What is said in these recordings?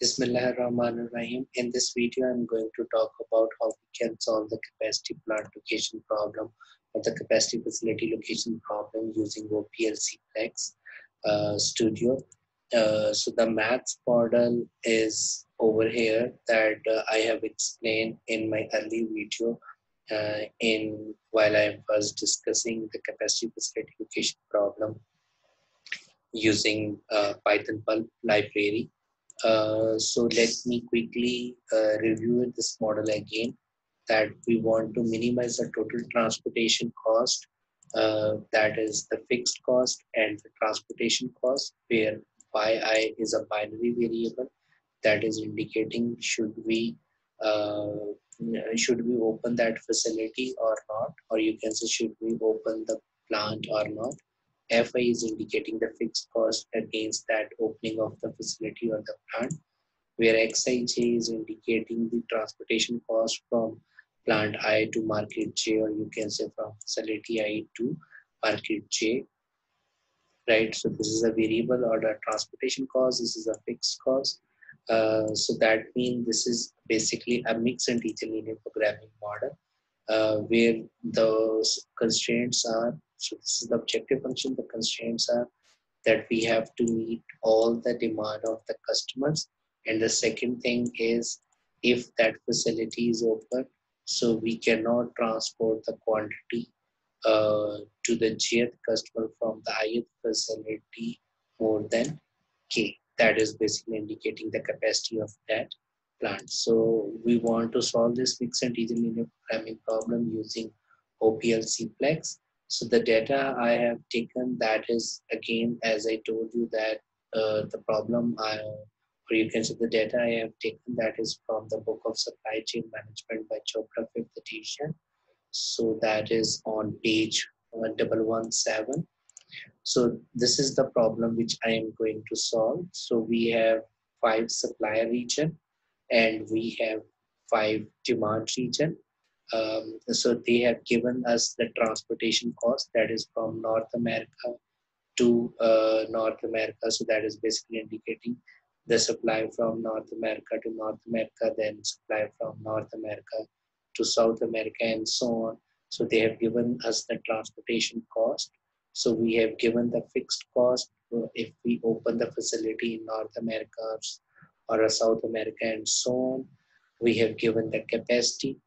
Bismillahirrahmanirrahim. In this video, I'm going to talk about how we can solve the capacity plant location problem or the capacity facility location problem using OPL CPLEX uh, Studio. Uh, so the maths model is over here that uh, I have explained in my early video uh, in while I was discussing the capacity facility location problem using uh, Python PuLP library. Uh, so let me quickly uh, review this model again that we want to minimize the total transportation cost uh, that is the fixed cost and the transportation cost where yi is a binary variable that is indicating should we uh, should we open that facility or not or you can say should we open the plant or not Fi is indicating the fixed cost against that opening of the facility or the plant, where Xij is indicating the transportation cost from plant I to market J, or you can say from facility I to market J. Right, so this is a variable or the transportation cost, this is a fixed cost. Uh, so that means this is basically a mixed integer linear programming model uh, where those constraints are so this is the objective function. The constraints are that we have to meet all the demand of the customers. And the second thing is if that facility is open, so we cannot transport the quantity uh, to the jth customer from the ith facility more than k. That is basically indicating the capacity of that So we want to solve this mixed integer linear programming problem using OPL CPLEX. So the data I have taken that is again, as I told you that uh, the problem I, or you can see the data I have taken that is from the book of supply chain management by Chopra Fifth edition. So that is on page 1117. So this is the problem which I am going to solve. So we have five supplier region and we have five demand region um, so they have given us the transportation cost that is from North America to uh, North America. So that is basically indicating the supply from North America to North America, then supply from North America to South America, and so on. So they have given us the transportation cost. So we have given the fixed cost if we open the facility in North America or a South America, and so on. We have given the capacity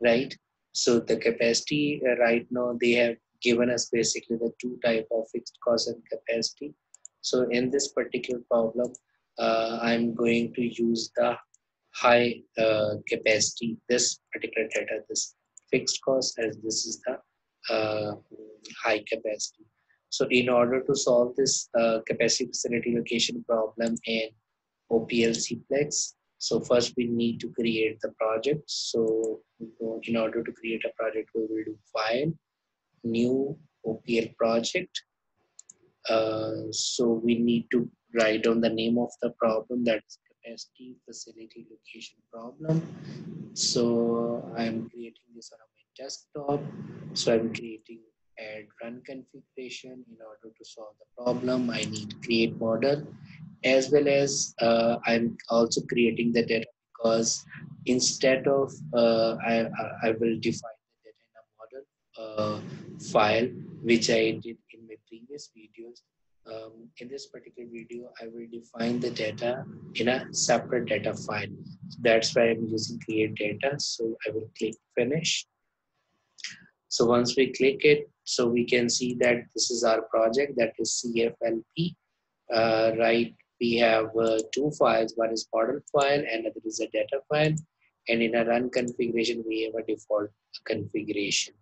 right? So the capacity uh, right now, they have given us basically the two type of fixed cost and capacity. So in this particular problem, uh, I'm going to use the high uh, capacity, this particular data, this fixed cost as this is the uh, high capacity. So in order to solve this uh, capacity facility location problem in OPL CPLEX, so first we need to create the project. So in order to create a project, we will do file, new OPL project. Uh, so we need to write down the name of the problem that's capacity facility location problem. So I'm creating this on my desktop. So I'm creating add run configuration in order to solve the problem. I need create model as well as uh, I'm also creating the data because instead of uh, I, I will define the data in a model uh, file which I did in my previous videos. Um, in this particular video I will define the data in a separate data file. That's why I'm using create data. So I will click finish. So once we click it so we can see that this is our project that is CFLP uh, right we have uh, two files. One is model file and another is a data file. And in a run configuration, we have a default configuration.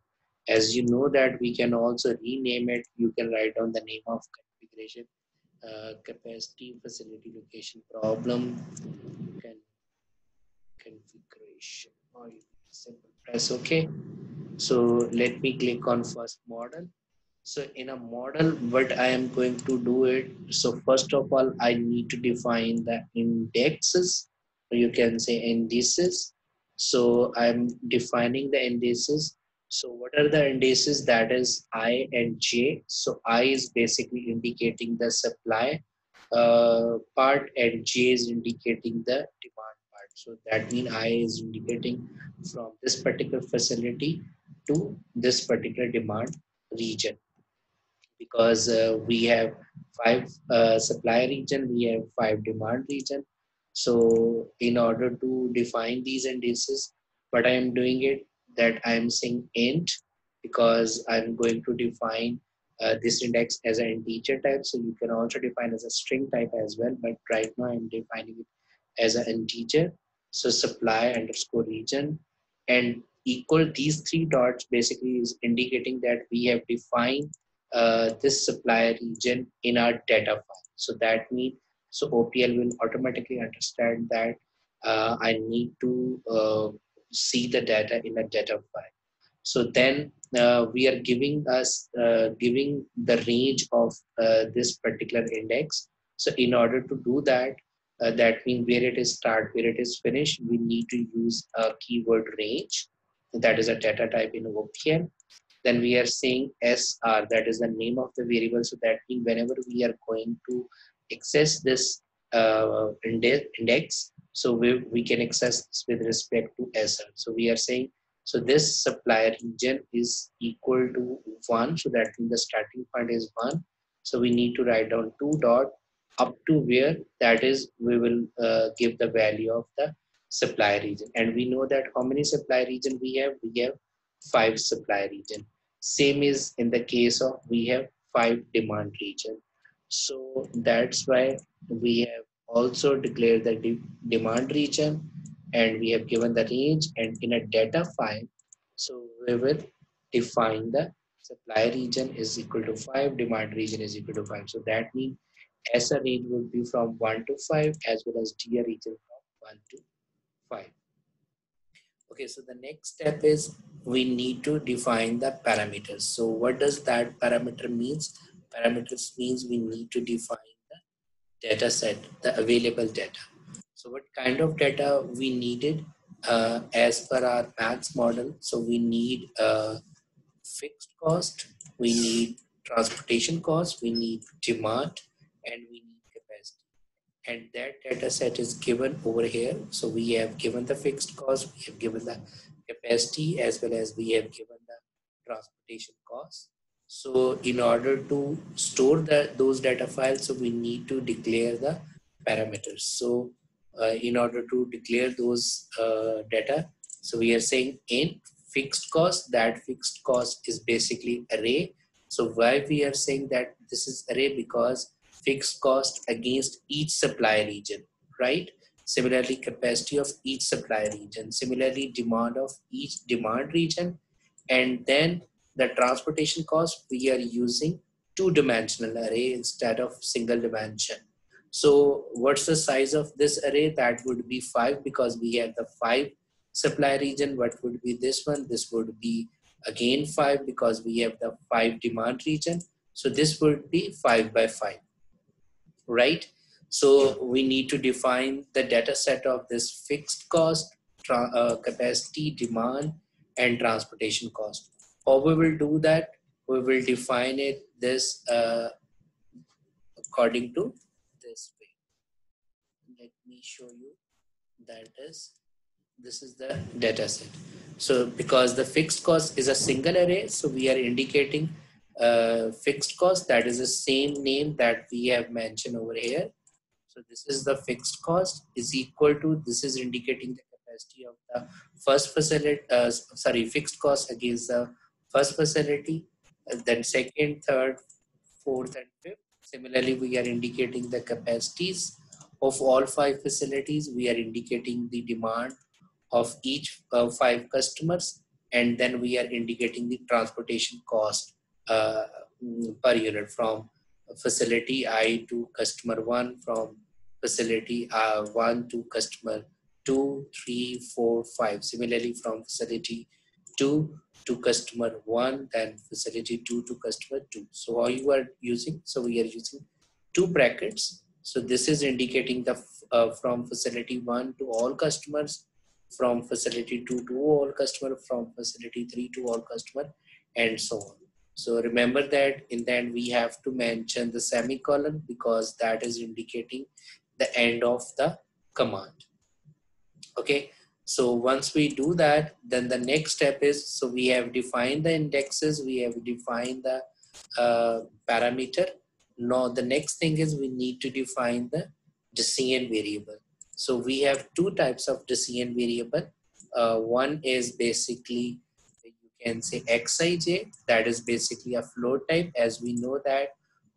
As you know that we can also rename it. You can write down the name of configuration, uh, capacity, facility, location, problem, configuration, or you simple press OK. So let me click on first model so in a model, what I am going to do it. So first of all, I need to define the indexes. You can say indices. So I'm defining the indices. So what are the indices? That is I and J. So I is basically indicating the supply uh, part and J is indicating the demand part. So that means I is indicating from this particular facility to this particular demand region because uh, we have five uh, supply region, we have five demand region. So in order to define these indices, what I am doing it that I am saying int because I'm going to define uh, this index as an integer type. So you can also define as a string type as well. But right now I'm defining it as an integer. So supply underscore region and equal these three dots basically is indicating that we have defined uh, this supplier region in our data file. So that means so OPL will automatically understand that uh, I need to uh, see the data in a data file. So then uh, we are giving us uh, giving the range of uh, this particular index. So in order to do that, that means where it is start, where it is finished, we need to use a keyword range. That is a data type in OPL. Then we are saying SR, that is the name of the variable. So that means whenever we are going to access this uh, index, so we, we can access this with respect to SR. So we are saying so this supplier region is equal to one. So that means the starting point is one. So we need to write down two dot up to where that is we will uh, give the value of the supply region. And we know that how many supply region we have? We have five supply region. Same is in the case of we have five demand region. So that's why we have also declared the de demand region and we have given the range and in a data file so we will define the supply region is equal to 5 demand region is equal to 5 so that means SR range would be from 1 to 5 as well as D a region from 1 to 5 okay so the next step is we need to define the parameters so what does that parameter means parameters means we need to define the data set the available data so what kind of data we needed uh, as per our maths model? So we need uh, fixed cost, we need transportation cost, we need demand, and we. And that data set is given over here. So we have given the fixed cost, we have given the capacity, as well as we have given the transportation cost. So in order to store the, those data files, so we need to declare the parameters. So uh, in order to declare those uh, data. So we are saying in fixed cost, that fixed cost is basically array. So why we are saying that this is array because fixed cost against each supply region, right? Similarly, capacity of each supply region. Similarly, demand of each demand region. And then the transportation cost, we are using two-dimensional array instead of single dimension. So what's the size of this array? That would be five because we have the five supply region. What would be this one? This would be again five because we have the five demand region. So this would be five by five, right? So we need to define the data set of this fixed cost, uh, capacity, demand, and transportation cost. How we will do that? We will define it this uh, according to this way. Let me show you that is this is the data set so because the fixed cost is a single array so we are indicating uh, fixed cost. That is the same name that we have mentioned over here. So this is the fixed cost is equal to this is indicating the capacity of the first facility uh, sorry fixed cost against the first facility uh, then second third fourth and fifth. Similarly we are indicating the capacities of all five facilities, we are indicating the demand of each uh, five customers, and then we are indicating the transportation cost uh, per unit from facility I to customer one, from facility uh, one to customer two, three, four, five. Similarly, from facility two to customer one, then facility two to customer two. So, how you are using? So, we are using two brackets so this is indicating the uh, from facility one to all customers, from facility two to all customer, from facility three to all customer, and so on. So remember that in the end we have to mention the semicolon because that is indicating the end of the command. Okay, so once we do that, then the next step is, so we have defined the indexes, we have defined the uh, parameter. Now the next thing is we need to define the decision variable. So we have two types of decision variable. Uh, one is basically can say xij that is basically a float type. As we know that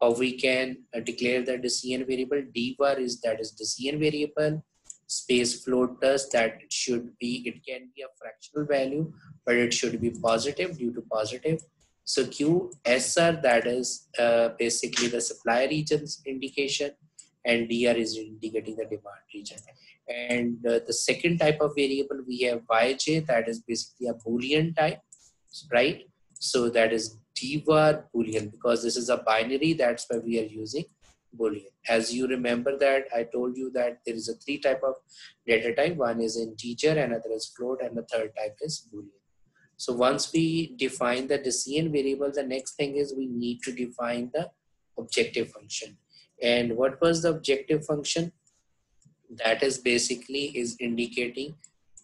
or we can uh, declare the decision variable dvar is that is decision variable. Space float that it should be it can be a fractional value but it should be positive due to positive. So qsr that is uh, basically the supply regions indication and dr is indicating the demand region. And uh, the second type of variable we have yj that is basically a boolean type right? So that is dvar boolean because this is a binary. That's why we are using boolean. As you remember that I told you that there is a three type of data type. One is integer, another is float, and the third type is boolean. So once we define the decision variable, the next thing is we need to define the objective function. And what was the objective function? That is basically is indicating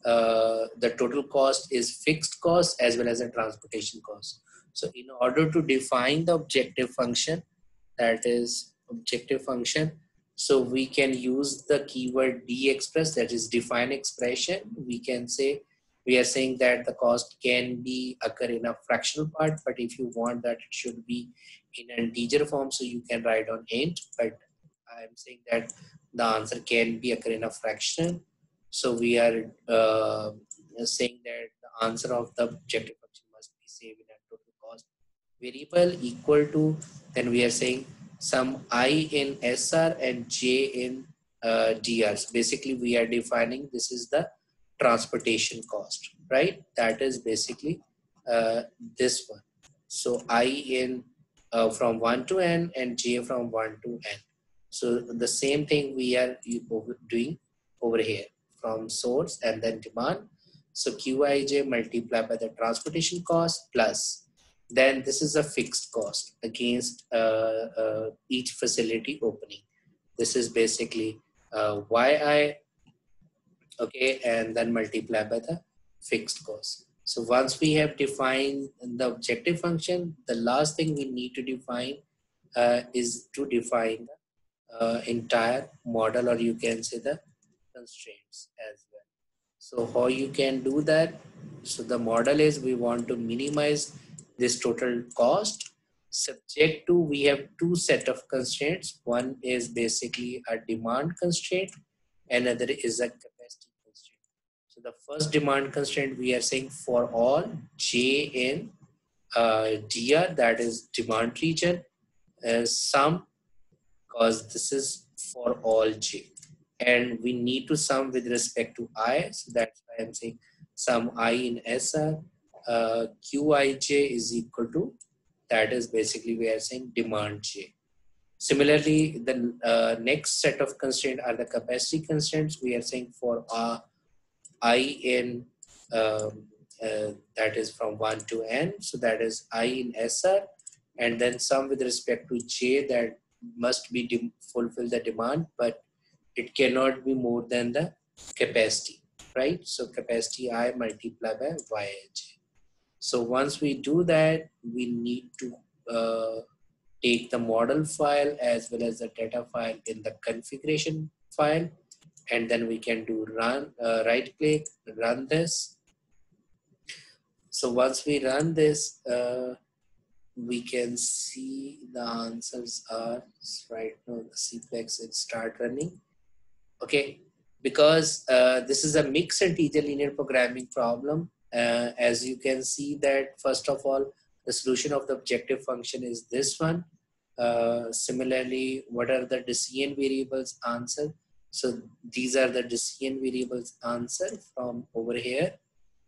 uh, the total cost is fixed cost as well as a transportation cost. So in order to define the objective function, that is objective function, so we can use the keyword d express that is define expression. We can say, we are saying that the cost can be occur in a fractional part, but if you want that it should be in an integer form, so you can write on int, but I'm saying that the answer can be occur in a fraction so we are uh, saying that the answer of the objective function must be saved in a total cost variable equal to, then we are saying some i in SR and j in uh, DRs. Basically, we are defining this is the transportation cost, right? That is basically uh, this one. So I in uh, from 1 to n and j from 1 to n. So the same thing we are doing over here from source and then demand. So Qij multiplied by the transportation cost plus then this is a fixed cost against uh, uh, each facility opening. This is basically uh, yi okay and then multiply by the fixed cost. So once we have defined the objective function, the last thing we need to define uh, is to define the uh, entire model or you can say the constraints as well. So how you can do that? So the model is we want to minimize this total cost subject to we have two set of constraints. One is basically a demand constraint, another is a capacity constraint. So the first demand constraint we are saying for all J in uh, DR that is demand region is sum because this is for all J and we need to sum with respect to i. So that's why i'm saying sum i in sr uh, qij is equal to that is basically we are saying demand j. Similarly the uh, next set of constraints are the capacity constraints. We are saying for uh, i in um, uh, that is from 1 to n. So that is i in sr and then sum with respect to j that must be fulfill the demand. But it cannot be more than the capacity, right? So capacity I multiply by Yij. So once we do that, we need to uh, take the model file as well as the data file in the configuration file and then we can do run uh, right click run this so once we run this uh, we can see the answers are right now the cplex it start running okay? Because uh, this is a mixed integer linear programming problem. Uh, as you can see that first of all the solution of the objective function is this one. Uh, similarly what are the decision variables answer? So these are the decision variables answer from over here.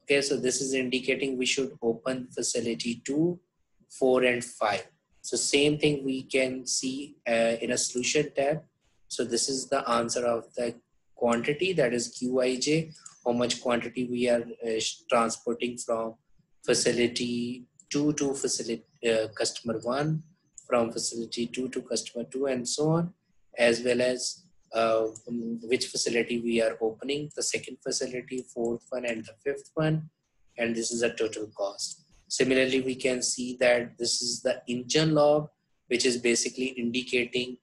Okay so this is indicating we should open facility 2 4 and 5 so same thing we can see uh, in a solution tab so this is the answer of the quantity that is Qij, how much quantity we are uh, transporting from facility 2 to facility uh, customer one, from facility two to customer two, and so on, as well as uh, which facility we are opening, the second facility, fourth one, and the fifth one, and this is a total cost. Similarly, we can see that this is the engine log, which is basically indicating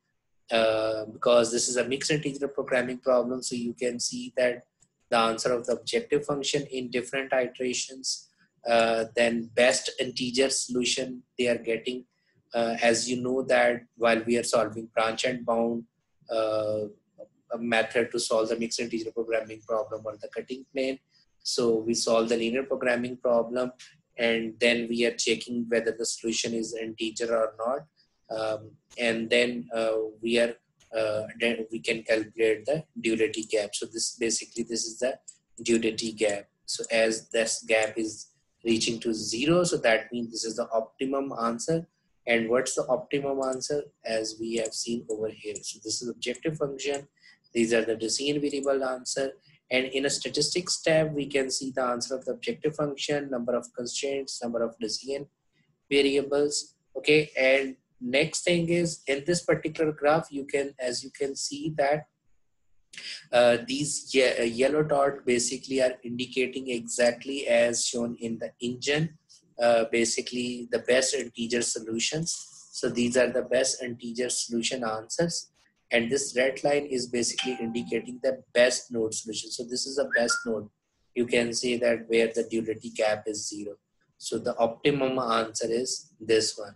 uh, because this is a mixed integer programming problem. So you can see that the answer of the objective function in different iterations, uh, then best integer solution they are getting. Uh, as you know that while we are solving branch and bound uh, method to solve the mixed integer programming problem or the cutting plane. So we solve the linear programming problem and then we are checking whether the solution is integer or not um, and then uh, we are uh, then we can calculate the duality gap. So this basically this is the duality gap. So as this gap is reaching to zero so that means this is the optimum answer. And what's the optimum answer? As we have seen over here. So this is objective function. These are the decision variable answer. And in a statistics tab we can see the answer of the objective function number of constraints number of decision variables. Okay and next thing is in this particular graph you can as you can see that uh, these ye uh, yellow dot basically are indicating exactly as shown in the engine uh, basically the best integer solutions. So these are the best integer solution answers. And this red line is basically indicating the best node solution. So this is the best node. You can see that where the duality gap is zero. So the optimum answer is this one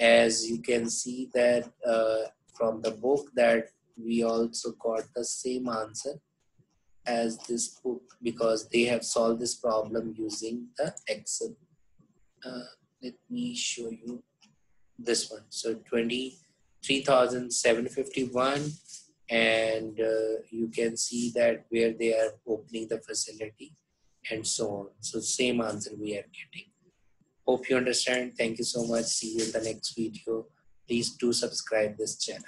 as you can see that uh, from the book that we also got the same answer as this book because they have solved this problem using the Excel. Uh, let me show you this one. So 23,751 and uh, you can see that where they are opening the facility and so on. So same answer we are getting. Hope you understand. Thank you so much. See you in the next video. Please do subscribe this channel.